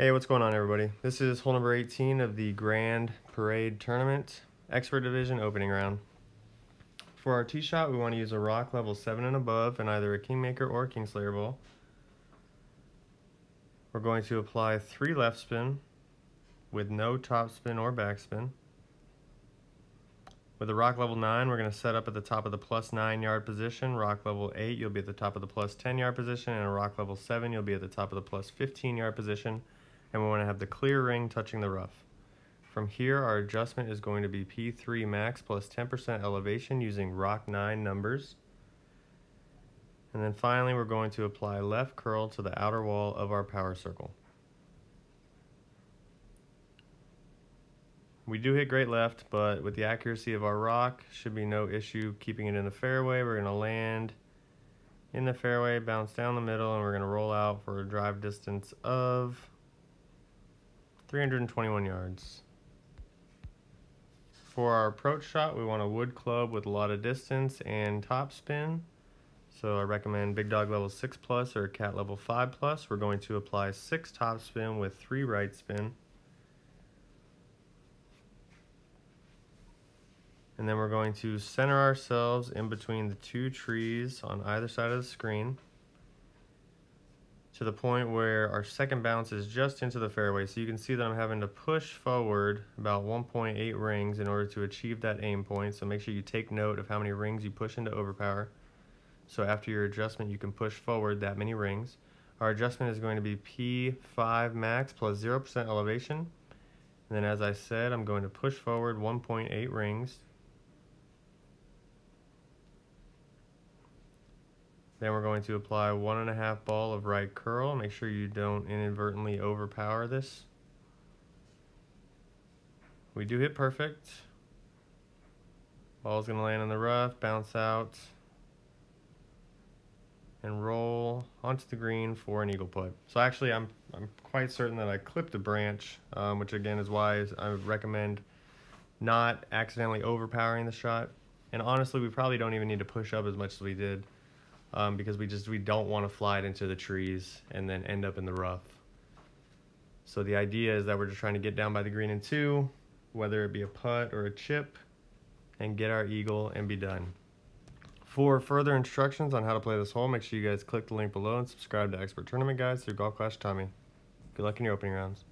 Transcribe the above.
Hey, what's going on everybody? This is hole number 18 of the Grand Parade Tournament, Expert Division opening round. For our tee shot, we want to use a rock level 7 and above and either a Kingmaker or a Kingslayer ball. We're going to apply 3 left spin with no top spin or backspin. With a rock level 9, we're going to set up at the top of the plus 9 yard position. Rock level 8, you'll be at the top of the plus 10 yard position. And a rock level 7, you'll be at the top of the plus 15 yard position and we want to have the clear ring touching the rough. From here, our adjustment is going to be P3 max plus 10% elevation using rock 9 numbers. And then finally, we're going to apply left curl to the outer wall of our power circle. We do hit great left, but with the accuracy of our rock, should be no issue keeping it in the fairway. We're going to land in the fairway, bounce down the middle, and we're going to roll out for a drive distance of 321 yards. For our approach shot, we want a wood club with a lot of distance and top spin. So I recommend Big Dawg level 6 plus or Cat level 5 plus. We're going to apply 6 top spin with 3 right spin. And then we're going to center ourselves in between the two trees on either side of the screen to the point where our second bounce is just into the fairway. So you can see that I'm having to push forward about 1.8 rings in order to achieve that aim point. So make sure you take note of how many rings you push into overpower. So after your adjustment, you can push forward that many rings. Our adjustment is going to be P5 max plus 0% elevation. And then as I said, I'm going to push forward 1.8 rings Then we're going to apply one and a half ball of right curl. Make sure you don't inadvertently overpower this. We do hit perfect. Ball's gonna land in the rough, bounce out, and roll onto the green for an eagle putt. So actually, I'm I'm quite certain that I clipped a branch, um, which again is why I recommend not accidentally overpowering the shot. And honestly, we probably don't even need to push up as much as we did um, because we just we don't want to fly it into the trees and then end up in the rough. So the idea is that we're just trying to get down by the green in two, whether it be a putt or a chip, and get our eagle and be done. For further instructions on how to play this hole, make sure you guys click the link below and subscribe to Expert Tournament Guides through Golf Clash Tommy. Good luck in your opening rounds.